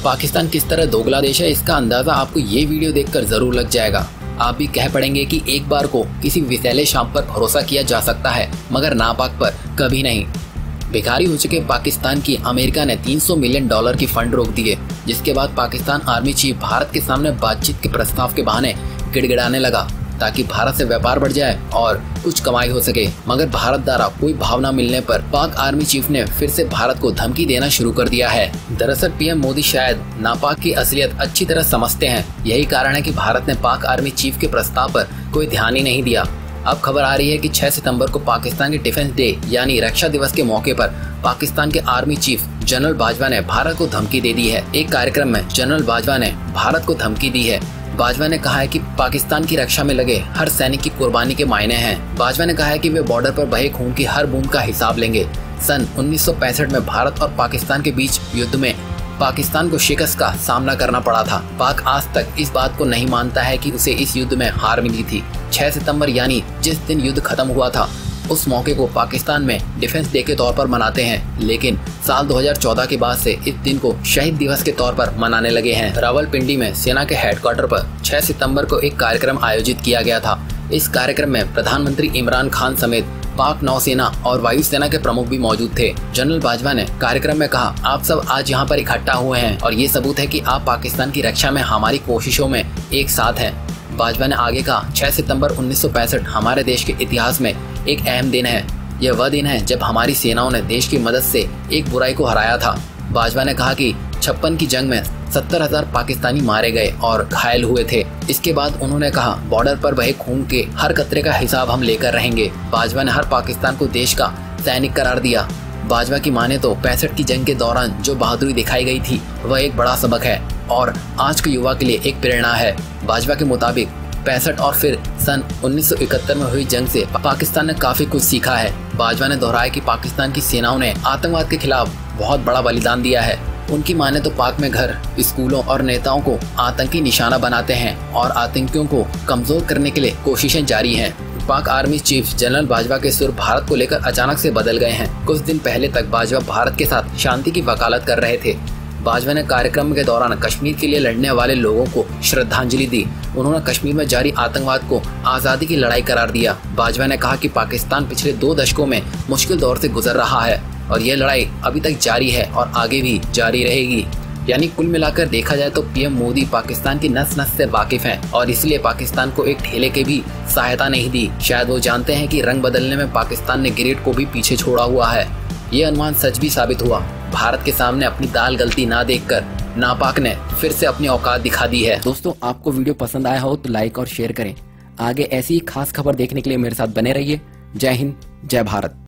पाकिस्तान किस तरह दोगला देश है, इसका अंदाज़ा आपको ये वीडियो देखकर ज़रूर लग जाएगा। आप भी कह पड़ेंगे कि एक बार को किसी विशैले शाम पर भरोसा किया जा सकता है, मगर नापाक पर कभी नहीं। भिखारी हो चुके पाकिस्तान की अमेरिका ने 300 मिलियन डॉलर की फंड रोक दिए, जिसके बाद पाकिस्तान आर्मी चीफ भारत के सामने बातचीत के प्रस्ताव के बहाने गिड़गिड़ाने लगा। ताकि भारत से व्यापार बढ़ जाए और कुछ कमाई हो सके। मगर भारत द्वारा कोई भावना मिलने पर पाक आर्मी चीफ ने फिर से भारत को धमकी देना शुरू कर दिया है। दरअसल, पीएम मोदी शायद नापाक की असलियत अच्छी तरह समझते हैं। यही कारण है कि भारत ने पाक आर्मी चीफ के प्रस्ताव पर कोई ध्यान ही नहीं दिया। अब खबर आ रही है कि 6 सितंबर को पाकिस्तान के डिफेंस डे, यानी रक्षा दिवस के मौके पर पाकिस्तान के आर्मी चीफ जनरल बाजवा ने भारत को धमकी दे दी है। एक कार्यक्रम में जनरल बाजवा ने भारत को धमकी दी है। बाजवा ने कहा है कि पाकिस्तान की रक्षा में लगे हर सैनिक की कुर्बानी के मायने हैं। बाजवा ने कहा है कि वे बॉर्डर पर बहे खून की हर बूंद का हिसाब लेंगे। सन 1965 में भारत और पाकिस्तान के बीच युद्ध में पाकिस्तान को शिकस्त का सामना करना पड़ा था। पाक आज तक इस बात को नहीं मानता है कि उसे इस युद्ध में हार मिली थी। 6 सितंबर यानी जिस दिन युद्ध खत्म हुआ था उस मौके को पाकिस्तान में डिफेंस डे के तौर पर मनाते हैं, लेकिन साल 2014 के बाद से इस दिन को शहीद दिवस के तौर पर मनाने लगे हैं। रावलपिंडी में सेना के हेडक्वार्टर पर 6 सितंबर को एक कार्यक्रम आयोजित किया गया था। इस कार्यक्रम में प्रधानमंत्री इमरान खान समेत पाक नौसेना और वायुसेना के प्रमुख भी मौजूद थे। जनरल बाजवा ने कार्यक्रम में कहा, आप सब आज यहाँ पर इकट्ठा हुए हैं और ये सबूत है कि आप पाकिस्तान की रक्षा में हमारी कोशिशों में एक साथ हैं। बाजवा ने आगे कहा 6 सितंबर 1965 हमारे देश के इतिहास में एक अहम दिन है। यह वह दिन है जब हमारी सेनाओं ने देश की मदद से एक बुराई को हराया था। बाजवा ने कहा कि छप्पन की जंग में सत्तर हज़ार पाकिस्तानी मारे गए और घायल हुए थे। इसके बाद उन्होंने कहा, बॉर्डर पर बहे खून के हर कतरे का हिसाब हम लेकर रहेंगे। बाजवा ने हर पाकिस्तान को देश का सैनिक करार दिया। बाजवा की माने तो पैंसठ की जंग के दौरान जो बहादुरी दिखाई गई थी, वह एक बड़ा सबक है और आज के युवा के लिए एक प्रेरणा है। बाजवा के मुताबिक पैंसठ और फिर सन 1971 में हुई जंग से पाकिस्तान ने काफ़ी कुछ सीखा है। बाजवा ने दोहराया कि पाकिस्तान की सेनाओं ने आतंकवाद के खिलाफ बहुत बड़ा बलिदान दिया है। उनकी माने तो पाक में घर, स्कूलों और नेताओं को आतंकी निशाना बनाते हैं और आतंकियों को कमज़ोर करने के लिए कोशिशें जारी हैं। पाक आर्मी चीफ जनरल बाजवा के सुर भारत को लेकर अचानक से बदल गए हैं। कुछ दिन पहले तक बाजवा भारत के साथ शांति की वकालत कर रहे थे। बाजवा ने कार्यक्रम के दौरान कश्मीर के लिए लड़ने वाले लोगों को श्रद्धांजलि दी। उन्होंने कश्मीर में जारी आतंकवाद को आज़ादी की लड़ाई करार दिया। बाजवा ने कहा कि पाकिस्तान पिछले दो दशकों में मुश्किल दौर से गुजर रहा है और ये लड़ाई अभी तक जारी है और आगे भी जारी रहेगी। यानी कुल मिलाकर देखा जाए तो पीएम मोदी पाकिस्तान की नस नस से वाकिफ हैं और इसलिए पाकिस्तान को एक ठेले के भी सहायता नहीं दी। शायद वो जानते हैं कि रंग बदलने में पाकिस्तान ने ग्रेड को भी पीछे छोड़ा हुआ है। ये अनुमान सच भी साबित हुआ। भारत के सामने अपनी दाल गलती ना देखकर नापाक ने फिर से अपनी औकात दिखा दी है। दोस्तों, आपको वीडियो पसंद आया हो तो लाइक और शेयर करें। आगे ऐसी खास खबर देखने के लिए मेरे साथ बने रहिए। जय हिंद, जय भारत।